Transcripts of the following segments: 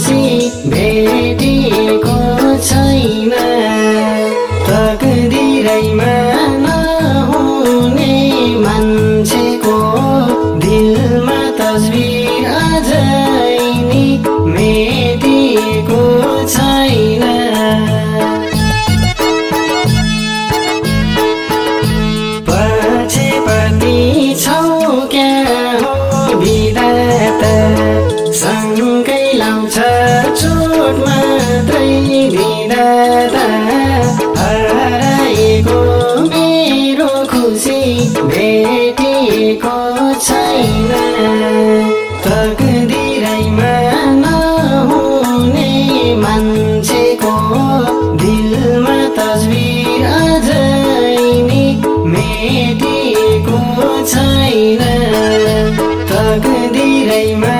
see तेरैमा नहुने मान्छेको दिलमा तस्बिर अझै नि मेटिएको छैन। तकदिरैमा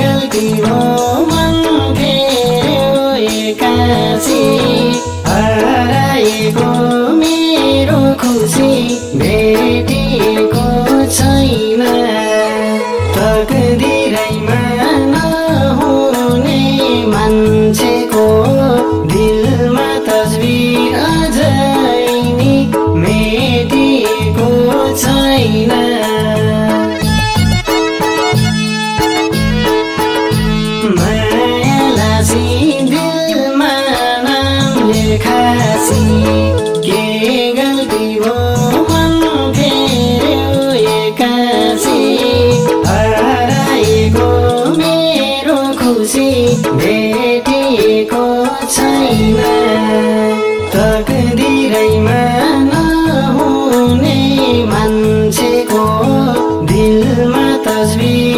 गल्ती हो मन्थे हो हराएको मेरो खुसी भेटेको छैन। भेटिएको छैन नहुने मान्छेको दिलमा तस्बिर